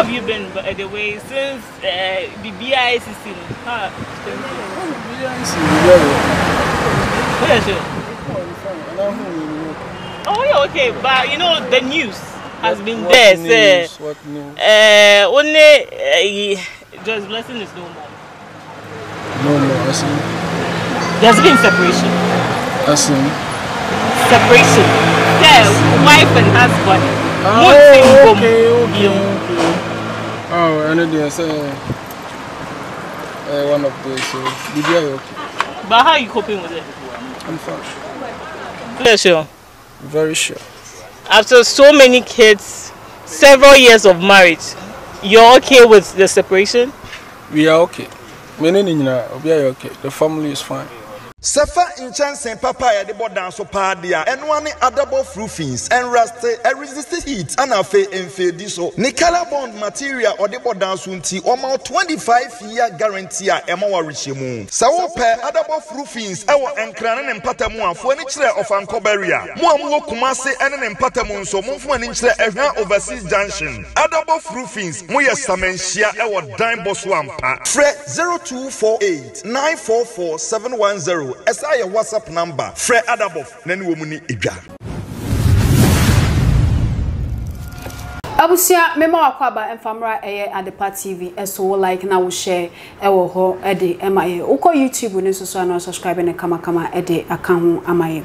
have you been, by the way, since uh, the BICC? Huh? Oh, yeah, okay. But you know, the news has What- been what there. news? Say, What news? uh, only uh, Joyce Blessing is no more. No, no, I see. There's been separation. I see. Separation. Yeah, wife and husband. Oh, okay, okay, okay. Oh, I know uh, one of those. So, did you okay? But how are you coping with it? I'm fine. Yeah, sure. Very sure. After so many kids, several years of marriage, you're okay with the separation? We are okay. Are okay. The family is fine. Sɛfa nkyɛnsee papa a yɛde bɔ dan so paa deɛ a ɛnoa ne adabɔ frufins ɛnraste ɛresiste heat ɛna afei mfeedi so. Ne color bond material ɔde bɔ dan so nti ɔma wo 25 year guarantee a ɛma wɔrehyɛ mu. Sɛ wopɛ adabɔ frufins ɛwɔ nkra ne mpata mu a foɔ ani kyerɛ ɔfankɔbɛre a mo a mowɔ kumase ɛne ne mpata mu nso momfo ani nkyerɛ ɛhwɛ overseas junction. Adabɔ frufins moyɛ samanhyia ɛwɔ dan bɔ so ampa frɛ 0248 944 710 ɛsɛ ayɛ whatsapp number. Frɛ adabɔf na ne wɔ mu ne edwa abusua mema wakɔ aba mfamra ɛyɛ adepa tv ɛso wo like na wo share ɛwɔ hɔ ɛde ɛma yɛ wokɔ youtube ne nso so a na subscribe ne kamakama ɛde aka ho ama yɛ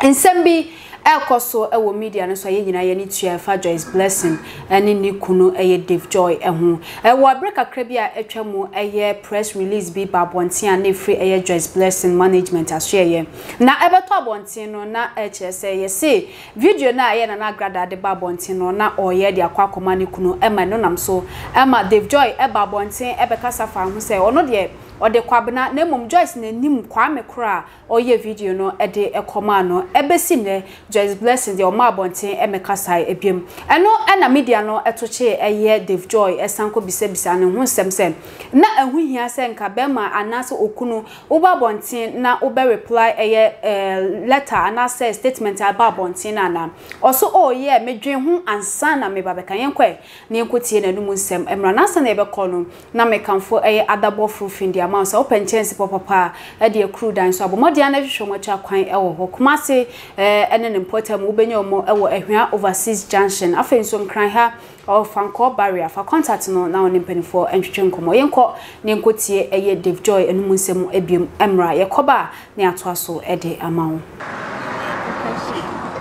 nsɛm bi ɛkɔ so ɛwɔ media no so a yɛn nyinaa yɛne tua ɛfa joyce blessing ɛne ne kunu ɛyɛ dave joy ɛho. Ɛwɔ abere kakra bi a atwa mu ɛyɛ press release bi ba abɔnten a ne firi ɛyɛ joyce blessing management asoɛyɛ na ɛbɛtɔ abɔnten no na ɛkyerɛ sɛ yɛse video no a ɛyɛ nana agrada de ba abɔnten no na ɔyɛ de akɔ akɔma ne kunu ɛma no nam so. Ɛma dave joy ɛba abɔnten ɛbɛkasa fa ho sɛ ɔno deɛ ɔde kwabena na mmom joyce n'anim kwame kora ɔyɛ video no ɛde ɛkɔmaa no ɛbɛsi nnɛ. Joyce blessing deɛ ɔma abɔnten ɛmɛkasa ebiem ɛno ɛna media no ɛto kye ɛyɛ dave joy ɛsan kɔ bisabisa ne ho nsɛm sɛ na ɛho hia sɛ nka bɛrima anaasɛ okunu woba abɔnten na wobɛ reply ɛyɛ ɛɛ letter anaasɛ statement aba abɔnten no anaa? Ɔso ɔɔyɛ medwen ho ansa na meba bɛka yɛn kɔ ne yɛn kɔ tie n'anum nsɛm n'asa na yɛbɛkɔ no na mekanfo ɛyɛ adabɔfo fin ma sɛ wopɛ nkyɛnse pɔ papa a ɛde akuru dan so abɔmmɔdeɛ no hwehwɛ wɔn akyi akwan ɛwɔ hɔ. Kumase eh, ɛne ne mpɔtam wobɛnya wɔn ɛwɔ ahwea overseas junction. Afei nso nkran ha ɔfa nkɔ barrier. Fa contact no na wɔn ne mpanimfoɔ ntwitwe nkɔmɔ yɛnkɔ ne nkɔtie ɛyɛ dave joy ɛnum nsɛm ebiem ɛmra yɛkɔba ne atoa so ɛde ama wɔn.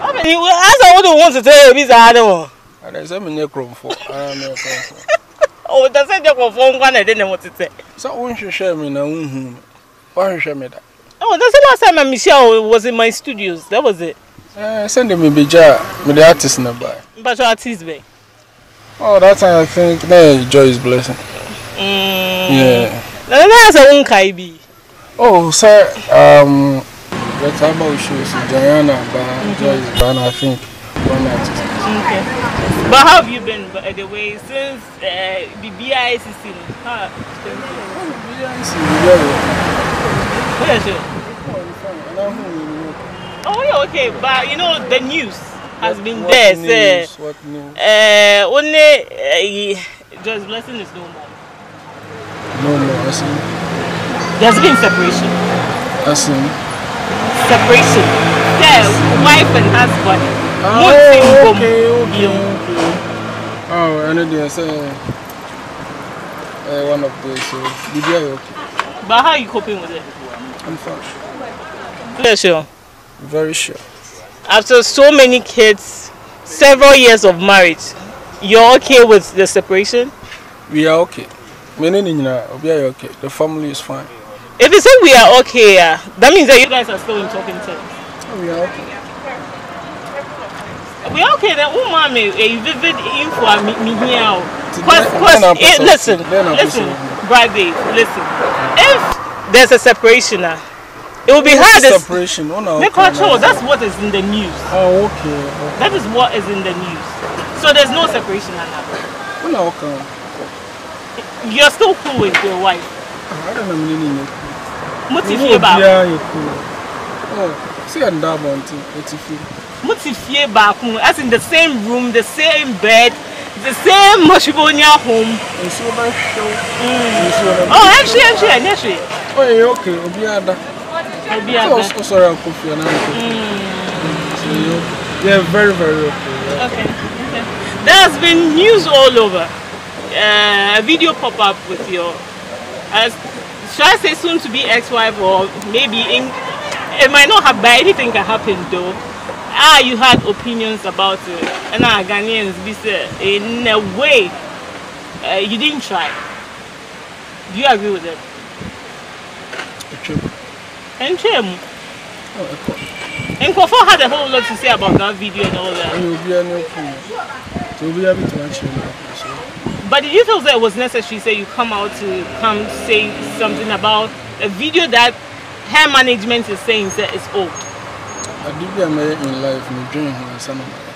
asa wo de wo nsese ebi saa ne wɔ. ɛdɛ sɛ mi nye kuromfo ɛɛ mi nye kuromfo o da sɛ deɛ kɔfɔ nkwa na ɛde ne mo tetɛ. sɛ wonhwehwɛ me na wohu wahwehwɛ me da. oh that's the last time I miss you was in my studios that was it. Uh, send me bija me the artist na buy. But your artist be. Oh that time I think na joy is blessing. Mm. Yeah. Na na sa un kai bi. Oh sir um the time I was shows Diana by mm -hmm. Joyce Banner I think one night. Okay. But how have you been, by the way, since uh, the BICC? Huh? Yeah, sure. Oh, yeah, okay. But you know, the news has been What there. news? Say, What news? uh, only uh, Joyce Blessing is no more. No, no, I see. There's been separation. I see. Separation. Yeah, wife and husband. Oh, bomb. okay, okay, okay. Oh, I know they say uh, one of those. So, did you okay? But how are you coping with it? I'm fine. Yeah, sure. Very sure. After so many kids, several years of marriage, you're okay with the separation? We are okay. Many nina, we are okay. The family is fine. If you say we are okay, uh, that means that you guys are still in talking terms. We are okay. We okay, then oh mommy, a vivid info me, me here. To Cause, cause, it, listen, something. Then I'll put listen, something. Listen. If there's a separation, uh, it will be hard. Separation. Oh, no. Control. That's what is in the news. Oh, okay. okay. That is what is in the news. So there's no separation now. Oh, no, okay. You're still cool with your wife. I don't know meaning. Muti You fie baako. Yeah, you cool. Oh, see, I'm that one too. It's a feel. Muti fie baako. As in the same room, the same bed, the same Moshibonia home. nsuo bɛ hyew nsuo no Oh, actually, actually, actually. ɔyɛ okay obi ada Maybe sɛ I ɔs- ɔsɔre akɔfie na nkɔfie so yɛ okay mm. mm, yeah very very okay yeah. Okay. okay. There has been news all over. Uh, a video pop up with your, as should I say, soon to be ex-wife, or maybe in, it might not have, but anything can happen though. Ah, you had opinions about it, and ah, Ghanaians, be in a way, uh, you didn't try. Do you agree with it? Atwam. And Oh, ɛkɔ. and Kofo had a whole lot to say about that video and all that. ɛyɛ obiara ne opinion nti obiara bɛtumi akyerɛ mu so But did you feel that it was necessary, say you come out to come say something about a video that her management is saying that is old? ade bi a mɛyɛ in life ho ansa na mayɛ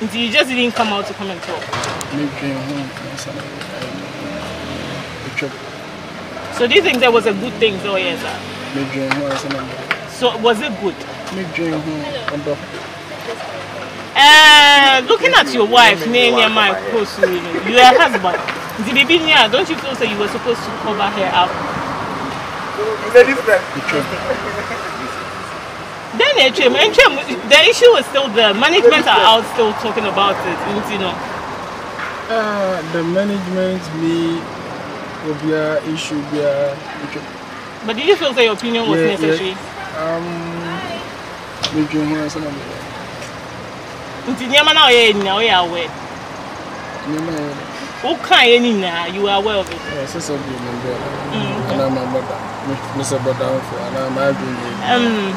And you just didn't come out to come and talk. ho ansa na mayɛ atwam So do you think that was a good thing? So yes, sir. ho ansa na mayɛ So was it good? medwene ho ɔdɔ Uh, looking at your wife, near my close you, know, you're a husband. The baby near, don't you feel that you were supposed to cover her up? Ladies first. Then HM, HM, the issue is still there. Management are out still talking about it, you know. Uh, the management, me, will be an issue, be a, okay. But did you feel that your opinion was yeah, necessary? Yeah. Um, maybe you want to say something. Nti nyama now oyɛ nyina oyɛ awɛ. Nyama yɛ. Woka yɛ nyinaa you are aware of it dɛ ɛsɛ sɛ bi me bɛ anaa mabɔda mesɛ bɔdamfo anaa maadwene yɛ um,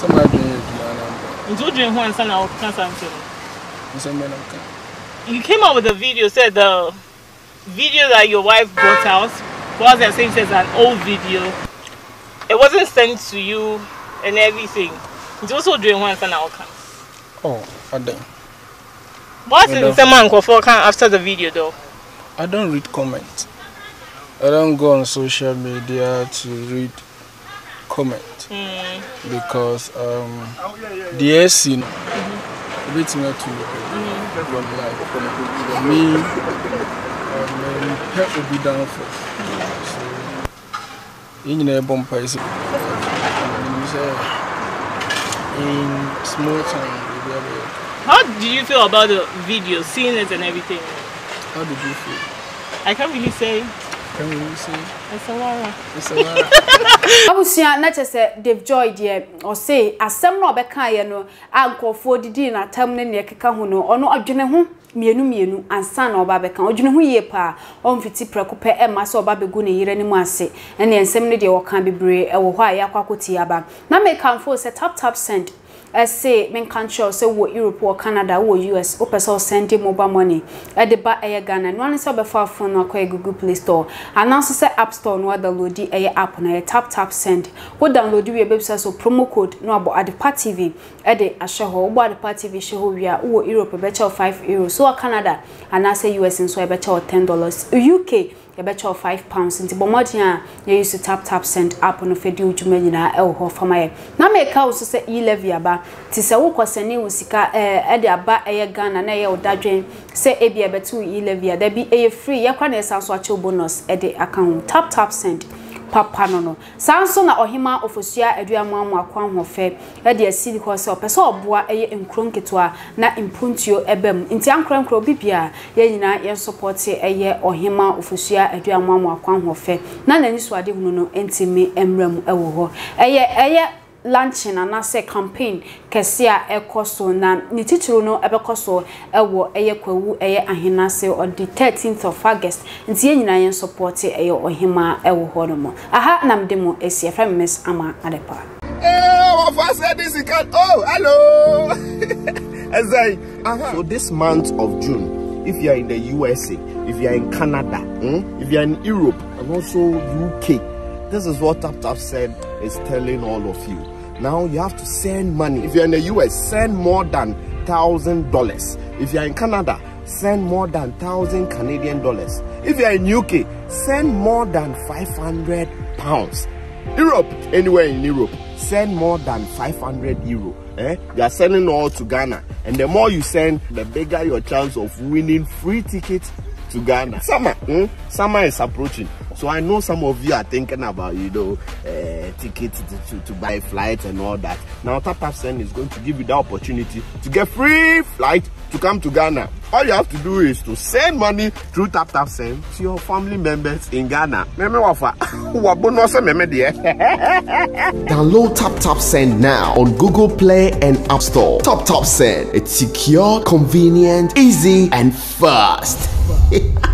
sɛ maadwene yɛ adwuma anaa mbɔ nti wodwene ho ansa na wɔka something na mka you came out with a video said the video that your wife brought out was they're saying it's an old video. It wasn't sent to you and everything. It's also sɛ one ansa na wɔka oh adɛn what's Well, nsɛm a nkɔfoɔ ka after the video though I don't read comment. I don't go on social media to read comment mm. because um, the AC no, bit me to from life. Me, um, pet will be down for. So, in your bumper is in small time. Did you feel about the video seeing it and everything? How did you feel? i can't really say. Can you say? It's a wara it's a lot? abusua na kyerɛ sɛ dave joy deɛ ɔse asɛm na ɔbɛkaeɛ no a nkɔfoɔ didii n'atam ne neɛ ɛkeka ho no ɔno ɔdwene ho mmienu mmienu ansa na ɔba bɛka. Ɔdwene ho yie paa ɔmfiti prɛko pɛ ɛma sɛ ɔba bɛgu ne yere anim ase ɛne nsɛm no deɛ wɔka bebree ɛwɔ hɔ a yɛakɔ akɔtie aba. Na mekamfo sɛ tap tap send ɛse menka nkyerɛw sɛ wɔ europe wɔ canada wɔ us wopɛ sɛ ɔsɛnde mobile money. Ɛde ba ɛyɛ ghana. Noa ne sɛ wobɛfa phone no akɔyɛ google play store. Anaasɛ sɛ app store no wadownloadi ɛyɛ app no ɛyɛ tap tap send. Wo download wie bɛbisa so promo code na wabɔ adepa tv ɛde ahyɛ hɔ. Wobɔ adepa tv hyɛ hɔ wie a wowɔ europe ɛbɛkyɛ wo 5 euros. So wɔ canada anaasɛ us nso ɛbɛkyɛ wo 10 dollars. Uk yɛbɛkyɛ 5 pounds nti bɔ mmɔden a yɛyi so tap tap send app no fɛdi wo dwuma nyinaa ɛwɔ hɔ fama yɛ. Na meka wo so sɛ e-levy aba. Nti sɛ wokɔsɛne wo sika ɛɛ ɛde aba ɛyɛ ghana na ɛyɛ wo dadwen sɛ ebi ɛbɛte wo e-levy a dabi ɛyɛ free. Yɛkora na ɛsan so akyɛ wo bonus ɛde aka ho tap tap send papa no no. Saa nso na ɔhema ofosua aduamu amu akɔ ahoɔfɛ. Ɛde asi hɔ sɛ ɔpɛ sɛ ɔboa ɛyɛ nkuro nketewa na mpuntuo ɛbɛ mu. Nti ankorankora obi bia yɛn nyinaa yɛn sɔpɔte ɛyɛ ɔhema ofosua aduamu amu akɔ ahoɔfɛ. Na n'ani so ade hunu no ntumi mmerɛ mu ɛwɔ hɔ. Ɛyɛ launching anaasɛ campaign kɛse a ɛkɔ so na ne titiri no ɛbɛkɔ so ɛwɔ ɛyɛ kwawu ɛyɛ ahenase ɔde 13th of august nti yɛn nyinaa yɛn support ɛyɛ ɔhema ɛwɔ hɔ no mu aha nam de mu esi ɛfrɛ mi miss ama adepa. Oh, said this, he can. Oh, hello. Ezai. So this month of June, if you are in the USA, if you are in Canada, hmm, if you are in Europe, and also UK, this is what Tap Tap said is telling all of you. Now you have to send money. If you're in the US, send more than thousand dollars. If you're in Canada, send more than thousand Canadian dollars. If you're in UK, send more than 500 pounds. Europe, anywhere in Europe, send more than 500 euro, eh, you are sending all to Ghana. And the more you send, the bigger your chance of winning free tickets to Ghana. Summer, hmm? summer is approaching. So I know some of you are thinking about, you know, uh, tickets to, to, to, buy flights and all that. Now Tap Tap Send is going to give you the opportunity to get free flight to come to Ghana. All you have to do is to send money through Tap Tap Send to your family members in Ghana. Download Tap Tap Send now on Google Play and App Store. Tap Tap Send. It's secure, convenient, easy, and fast.